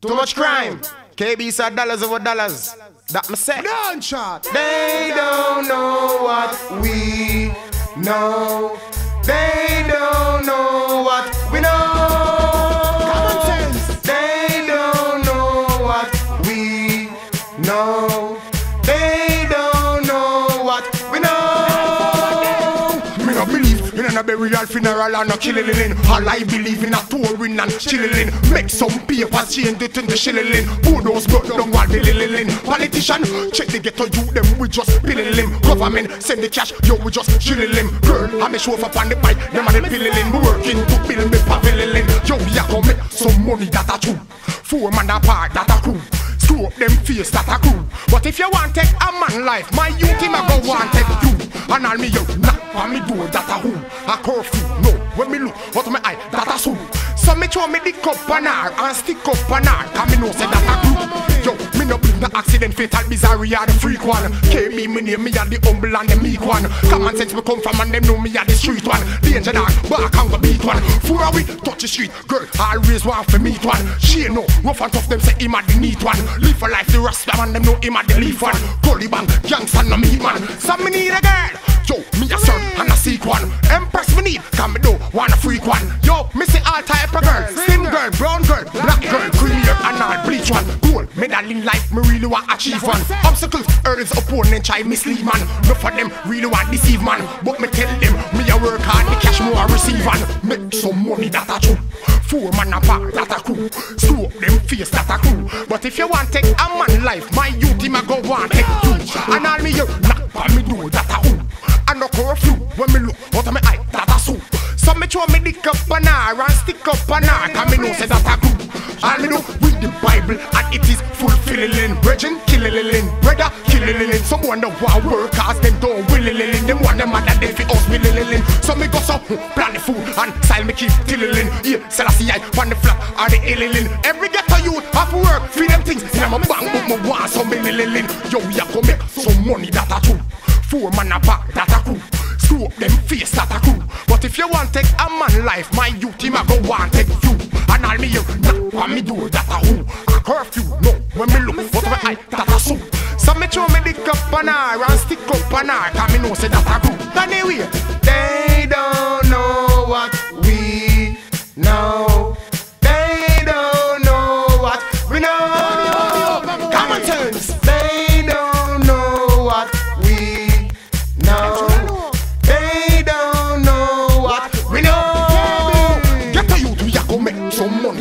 Too much crime. KB said dollars over dollars. That me say. Non shot. They don't know what we know. They don't know what we know. They don't know what we know. They burial funeral and a killing. All I believe in a touring and chilling. Make some papers change it into shilling. Who knows but don't want the lilling. Politician, check the ghetto youth them we just pilling him. Government send the cash, yo we just chilling him. Girl, I me show up on the bike, them and the pilling. We working to build me pavilion. Yo, a go make some money that a true. Four man apart that a crew. Screw up them face that a crew. But if you want take a man life, my youth him a go want take you. And all me yo knock on me door that a who. A curfew, no. When me look out of my eye, that a so. So me throw me the cup on her and stick up on her. Cause me know say that a crew. Yo, no no accident, fatal, bizarre, are the freak one. K me, me name, me a the humble and the meek one. Common sense me come from and them know me a the street one. Danger dog, back and go beat one. Four a week, touch the street, girl, I always want for meet one. She know, rough and tough, them say him a the neat one. Live for life, the rasta man, them know him a the leaf one. Gully bang, gangsta no meat man. Some me need a girl. Yo, me a son and a seek one. Medal in life, me really want achieve one. Obstacles, hurdles, opponent try mislead man. No for them really want deceive man, but me tell them me a work hard, the cash more I receive one. Make some money that a true. Four man apart, that a crew. Screw up them face, that a crew. But if you want take a man life, my youth him a go want take you. And all me you knock on me door, that a who. And no curfew when me look out of my eye, that a soup. So me throw me dick up on her and stick up on her, cause me know say that a group. All me do the Bible and it is fulfilling. Virgin killing, brother killing. Some wonder why work them don't willing. Them want them mother they fi us willing. So me go so plan the food and style me keep tilling. Yeah, sell a I on the flap or the illin. Every ghetto youth have to work feed them things. In my bank but me want some millin. Yo, we a go make some money that a true. Four man apart, that a crew. Screw up them face, that a crew. But if you want take a man life, my youth him a go want take you. And all me you and me do that a who? A curfew, no. When me look, what my eye, that a soup. So me throw me dick up on her and stick up on her. Cause me know say that a group. Anyway, they don't know what we know. They don't know what we know. Come on, turns. They don't know what we know. They don't know what we know. Get youth, we are going make some money.